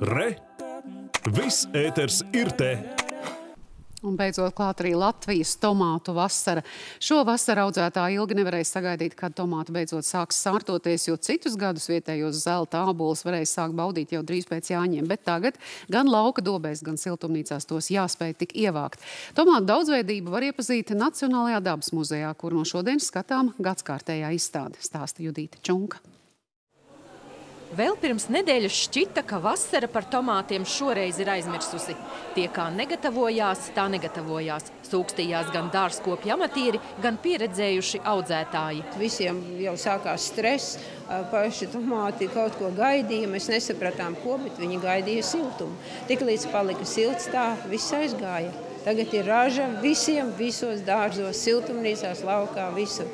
Re! Viss ēters ir te! Un beidzot klāt arī Latvijas tomātu vasara. Šo vasaru audzētāji ilgi nevarēja sagaidīt, kad tomāti beidzot sāks sārtoties, jo citus gadus vietējos zelta ābolus varēja sākt baudīt jau drīz pēc jāņiem. Bet tagad gan lauka dobēs, gan siltumnīcās tos jāspēj tik ievākt. Tomātu daudzveidību var iepazīt Nacionālajā dabas muzejā, kur no šodienas skatām gadskārtējā izstāde, stāsta Judīta Čunka. Vēl pirms nedēļas šķita, ka vasara par tomātiem šoreiz ir aizmirsusi. Tie kā negatavojās, tā negatavojās. Sūkstījās gan dārzkopju amatīri, gan pieredzējuši audzētāji. Visiem jau sākās stress, paši tomāti kaut ko gaidīja. Mēs nesapratām, ko, bet viņi gaidīja siltumu. Tiklīdz palika silts, tā viss aizgāja. Tagad ir raža visiem, visos dārzos, siltumnīcās, laukā, visur.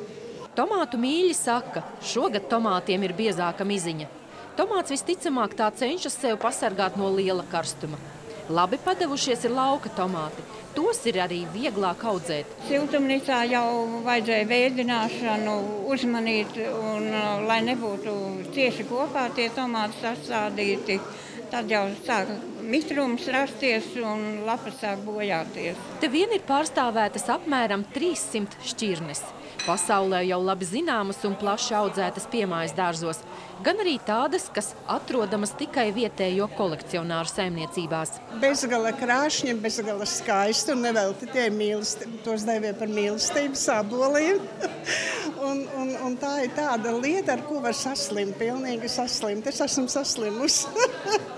Tomātu mīļi saka, šogad tomātiem ir biezāka miziņa. Tomāts visticamāk tā cenšas sev pasargāt no liela karstuma. Labi padevušies ir lauka tomāti. Tos ir arī vieglāk audzēt. Siltumnīcā jau vajadzēja vēdināšanu uzmanīt, un, lai nebūtu cieši kopā tie tomāti sastādīti. Tad jau sāk mitrums rasties un lapas sāk bojāties. Te vien ir pārstāvētas apmēram 300 šķirnes. Pasaulē jau labi zināmas un plaši audzētas piemājas dārzos, gan arī tādas, kas atrodamas tikai vietējo kolekcionāru saimniecībās. Bezgala krāšņa, bezgala skaista un nevelti tie mīlestība, tos devie par mīlestību saboliem. un, un, un tā ir tāda lieta, ar ko var saslimt, pilnīgi saslimt. Es esmu saslimusi.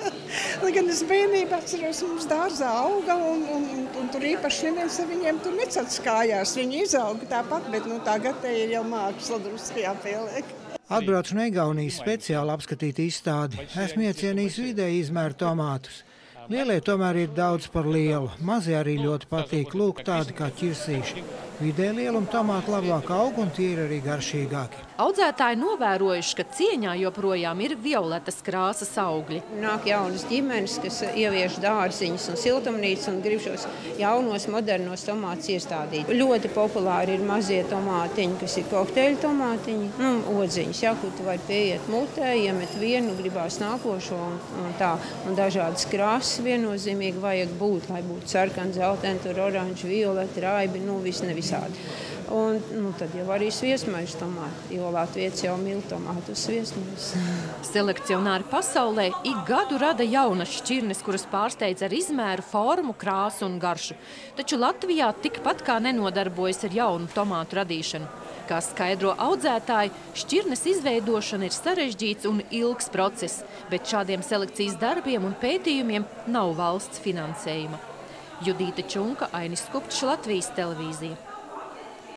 Lai gan es bērnībā atceros, mums dārzā auga, un, un, un, un tur īpaši neviens ar viņiem tur necats kājās. Viņi izauga tāpat, bet nu, tagad te ir jau māksla drusku jāpieliek. Atbraucu no Igaunijas speciāli apskatīt izstādi. Esmu iecienījis vidēji izmēru tomātus. Lielie tomēr ir daudz par lielu. Mazie arī ļoti patīk. Lūk, tādi kā ķirsīši. Vidē lieluma tomāti labāk aug un tie ir arī garšīgāki. Audzētāji novērojuši, ka cieņā joprojām ir violetas krāsas augļi. Nāk jaunas ģimenes, kas ievieš dārziņas un siltumnīcas un grib šos jaunos, modernos tomātus iestādīt. Ļoti populāri ir mazie tomātiņi, kas ir kokteļu tomātiņi, nu, odziņas, ja, kur tu vari pieiet mutē, iemet vienu, gribās nākošo un, un tā. Un dažādas krāsas viennozīmīgi vajag būt, lai būtu sarkans, zelteni, tur oranži, violeti, raibi, nu, viss ne visādi. Un, nu, tad jau arī sviestmaiņas tomāti, jo Latvijas jau mīl tomātu sviestmaiņas. Selekcionāri pasaulē ik gadu rada jaunas šķirnes, kuras pārsteidz ar izmēru, formu, krāsu un garšu. Taču Latvijā tikpat kā nenodarbojas ar jaunu tomātu radīšanu. Kā skaidro audzētāji, šķirnes izveidošana ir sarežģīts un ilgs process, bet šādiem selekcijas darbiem un pētījumiem nav valsts finansējuma. Judīta Čunka, Ainis Kupčs, Latvijas televīzija.